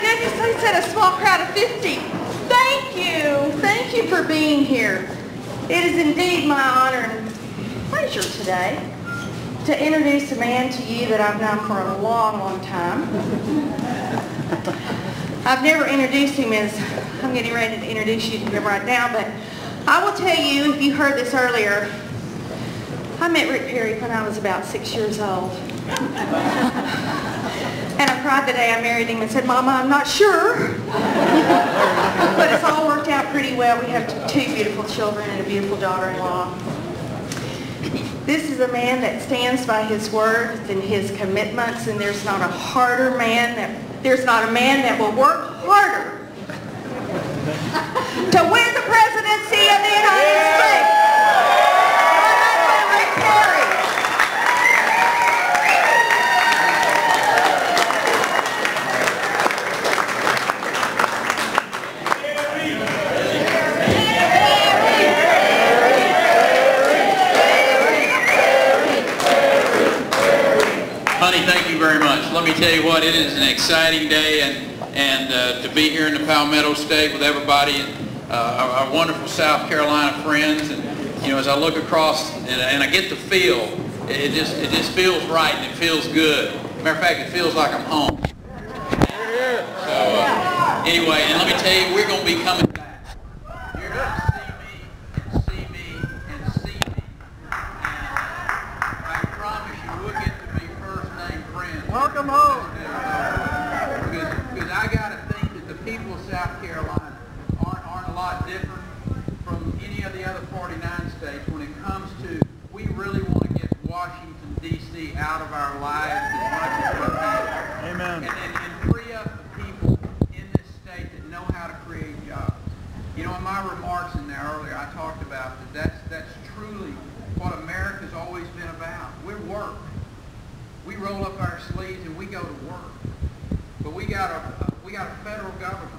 goodness, they said a small crowd of 50. Thank you. Thank you for being here. It is indeed my honor and pleasure today to introduce a man to you that I've known for a long, long time. I've never introduced him as I'm getting ready to introduce you to him right now, but I will tell you, if you heard this earlier, I met Rick Perry when I was about six years old. And I cried the day I married him and said, Mama, I'm not sure. but it's all worked out pretty well. We have two beautiful children and a beautiful daughter-in-law. This is a man that stands by his words and his commitments, and there's not a harder man that, there's not a man that will work harder to win let me tell you what, it is an exciting day and, and uh, to be here in the Palmetto State with everybody and uh, our, our, wonderful South Carolina friends. And, you know, as I look across and, and, I get the feel, it just, it just feels right and it feels good. Matter of fact, it feels like I'm home. So, uh, anyway, and let me tell you, we're going to be coming South Carolina aren't, aren't a lot different from any of the other 49 states when it comes to we really want to get Washington, D.C. out of our lives as much as we can. Amen. And, and, and free up the people in this state that know how to create jobs. You know, in my remarks in there earlier, I talked about that that's, that's truly what America's always been about. We're work. We roll up our sleeves and we go to work. But we got a, we got a federal government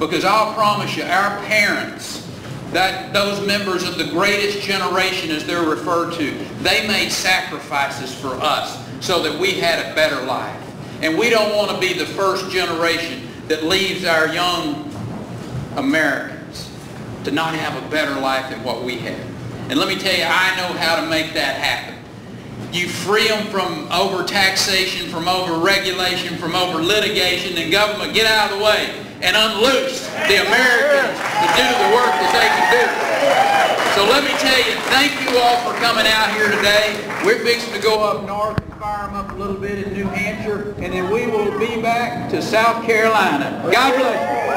Because I'll promise you, our parents, that those members of the greatest generation as they're referred to, they made sacrifices for us so that we had a better life. And we don't want to be the first generation that leaves our young Americans to not have a better life than what we had. And let me tell you, I know how to make that happen. You free them from over-taxation, from over-regulation, from over-litigation, and government get out of the way and unloose the Americans to do the work that they can do. So let me tell you, thank you all for coming out here today. We're fixing to go up north and fire them up a little bit in New Hampshire, and then we will be back to South Carolina. God bless you.